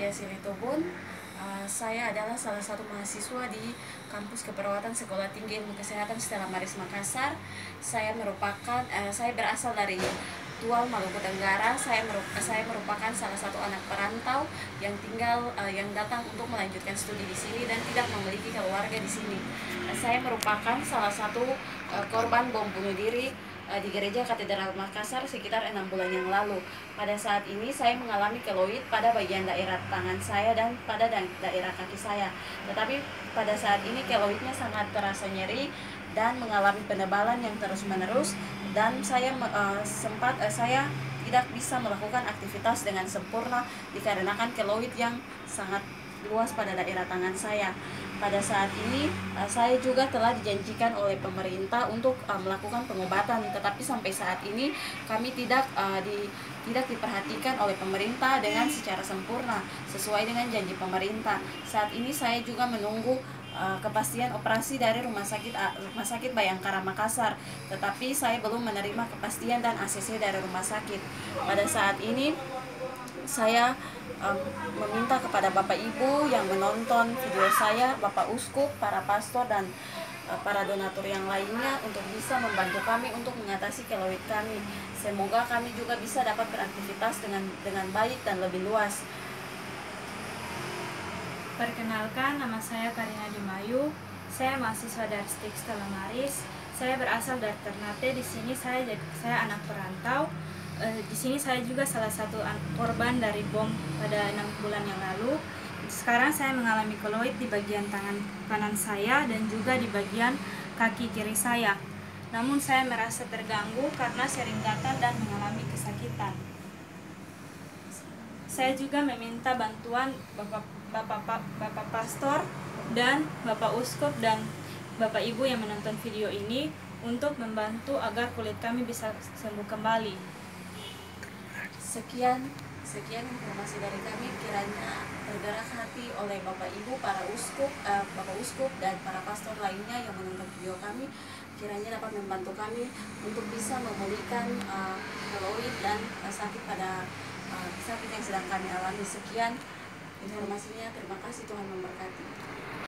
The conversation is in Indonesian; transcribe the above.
Maria Silitobun. Uh, saya adalah salah satu mahasiswa di kampus keperawatan Sekolah Tinggi Ilmu Kesehatan Stella Maris Makassar. Saya merupakan, uh, saya berasal dari Tual Maluku Tenggara. Saya merupakan, saya merupakan salah satu anak perantau yang tinggal, uh, yang datang untuk melanjutkan studi di sini dan tidak memiliki keluarga di sini. Saya merupakan salah satu korban bom bunuh diri Eh, di gereja Katedral Makassar sekitar enam bulan yang lalu. Pada saat ini saya mengalami keloid pada bagian daerah tangan saya dan pada daerah kaki saya. Tetapi pada saat ini keloidnya sangat terasa nyeri dan mengalami penebalan yang terus-menerus dan saya uh, sempat uh, saya tidak bisa melakukan aktivitas dengan sempurna dikarenakan keloid yang sangat luas pada daerah tangan saya. Pada saat ini uh, saya juga telah dijanjikan oleh pemerintah untuk uh, melakukan pengobatan, tetapi sampai saat ini kami tidak uh, di tidak diperhatikan oleh pemerintah dengan secara sempurna sesuai dengan janji pemerintah. Saat ini saya juga menunggu kepastian operasi dari rumah sakit rumah sakit Bayangkara Makassar, tetapi saya belum menerima kepastian dan ACC dari rumah sakit. Pada saat ini saya meminta kepada Bapak Ibu yang menonton video saya, Bapak Uskup, para pastor dan uh, para donatur yang lainnya untuk bisa membantu kami untuk mengatasi keloid kami. Semoga kami juga bisa dapat beraktivitas dengan dengan baik dan lebih luas. Perkenalkan, nama saya Karina Dimayu. Saya mahasiswa dari Stik Stella Maris. Saya berasal dari Ternate. Di sini saya jadi saya anak perantau uh, di sini saya juga salah satu korban dari bom pada enam bulan yang lalu. Sekarang saya mengalami keloid di bagian tangan kanan saya dan juga di bagian kaki kiri saya. Namun saya merasa terganggu karena sering gatal dan mengalami kesakitan. Saya juga meminta bantuan Bapak Bapak, Bapak Pastor dan Bapak Uskup dan Bapak Ibu yang menonton video ini untuk membantu agar kulit kami bisa sembuh kembali. Sekian sekian informasi dari kami. Kiranya tergerak hati oleh Bapak Ibu para uskup uh, Bapak uskup dan para pastor lainnya yang menonton video kami. Kiranya dapat membantu kami untuk bisa memulihkan uh, dan uh, sakit pada uh, sakit yang sedang kami alami. Sekian informasinya. Terima kasih. Tuhan memberkati